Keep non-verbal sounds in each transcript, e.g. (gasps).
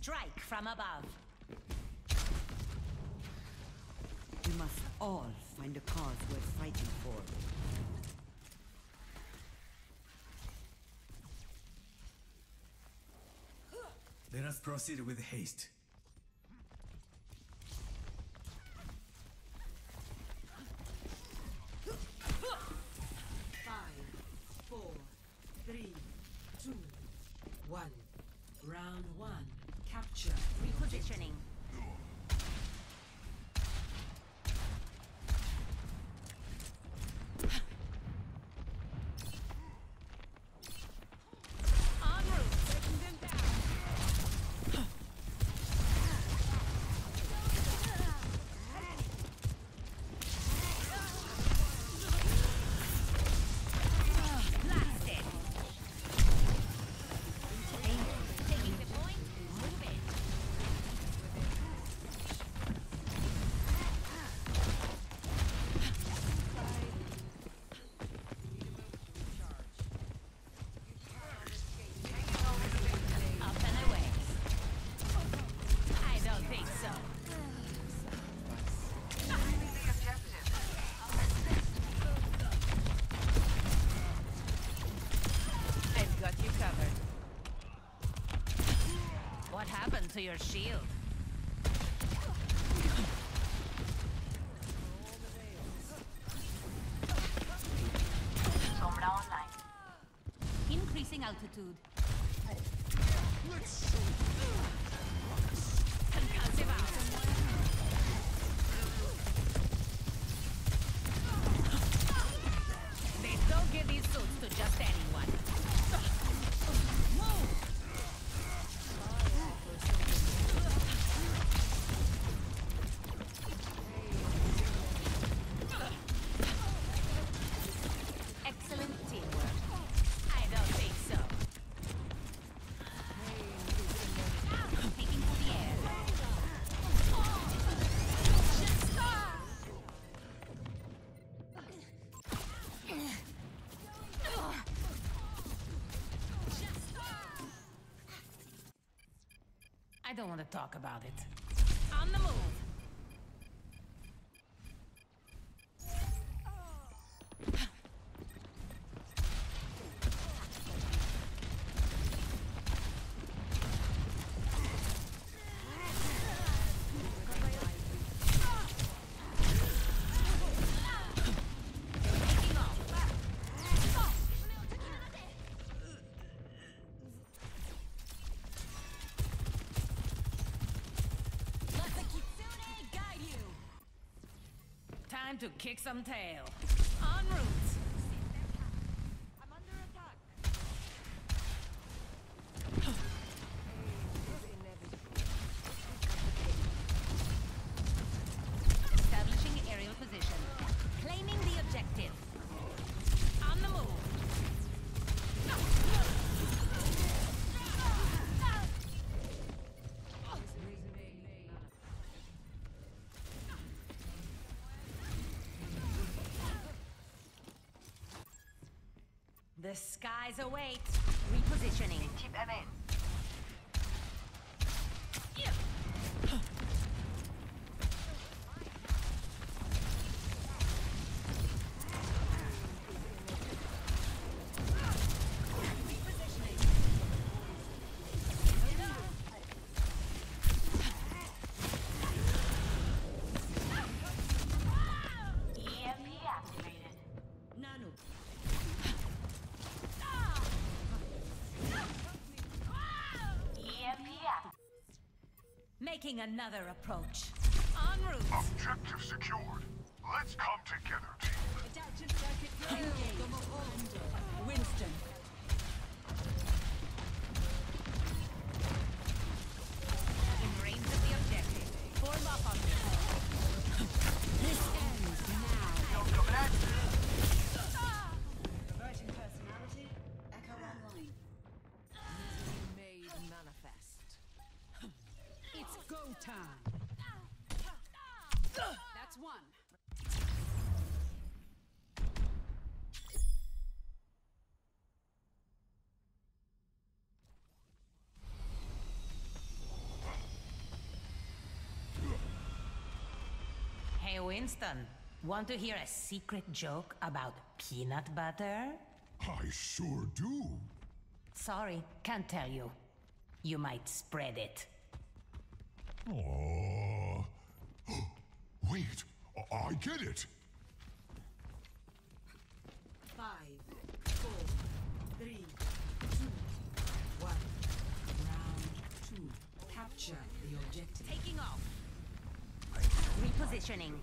Strike from above. We must all find a cause worth fighting for. Let us proceed with haste. Five, four, three, two, one. Round to your shield? Sombra online. Increasing altitude. Concussive out. They don't give these suits to just anyone. Don't want to talk about it. On the move. Time to kick some tail. En route. The skies await. Repositioning. Keep them Making another approach. En route. Objective secured. Let's come together, team. Engage. Winston. In range of the objective. Form up one. Hey, Winston. Want to hear a secret joke about peanut butter? I sure do. Sorry, can't tell you. You might spread it. Oh, (gasps) Wait, I- I get it. Five, four, three, two, one. Round two. Capture the objective. Taking off. Repositioning.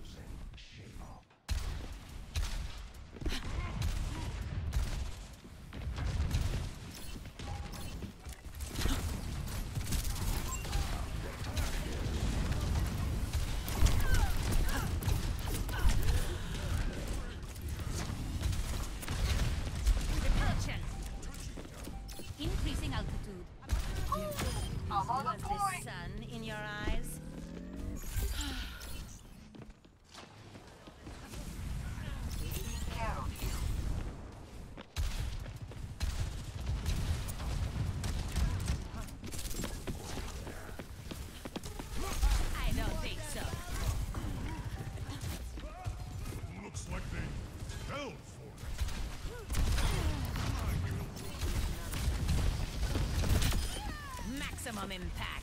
Maximum impact.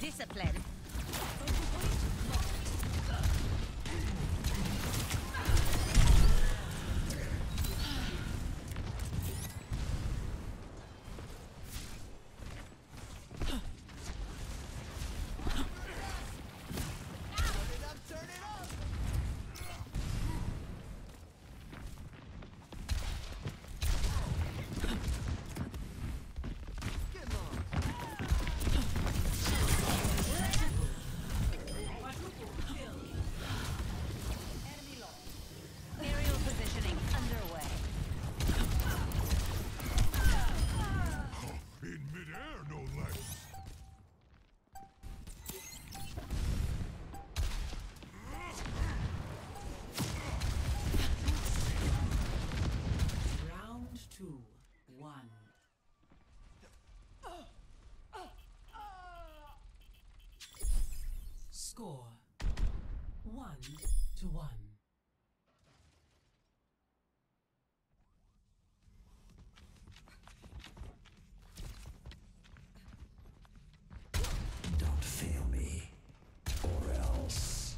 Discipline. Aerial positioning underway. In midair, no less. Round two. One. Score. One to one. Don't fail me, or else.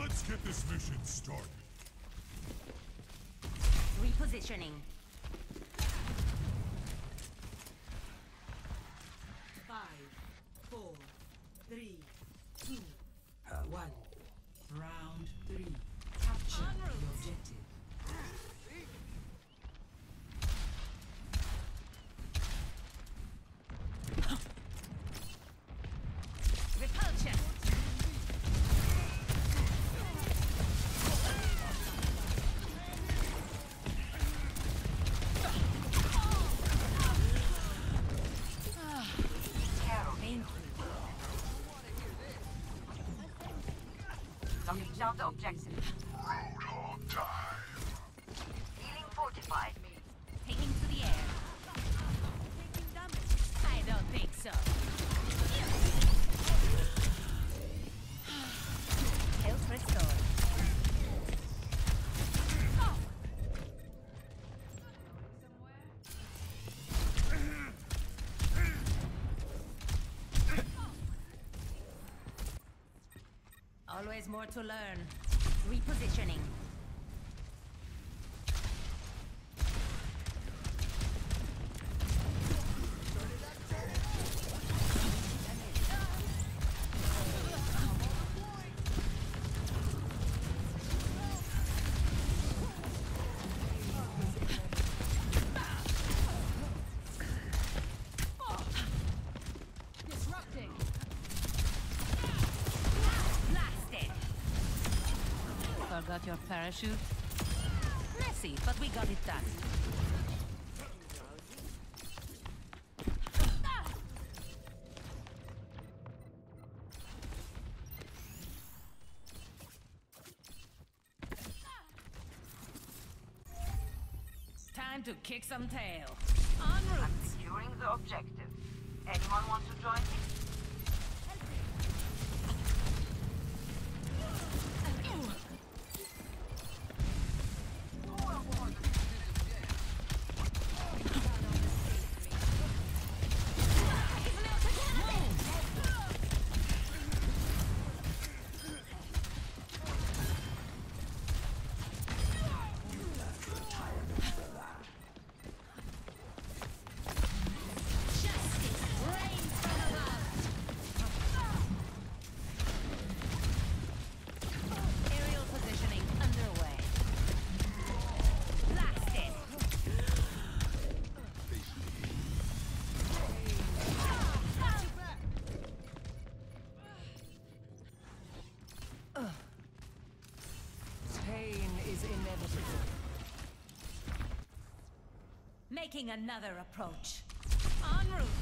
Let's get this mission started. Repositioning. Five, four, three, two, one. Round three. Objective. Always more to learn. Repositioning. Got your parachute? Messy, but we got it done. Time to kick some tail. En route. Securing the objective. Anyone want to join me? Making another approach. En route.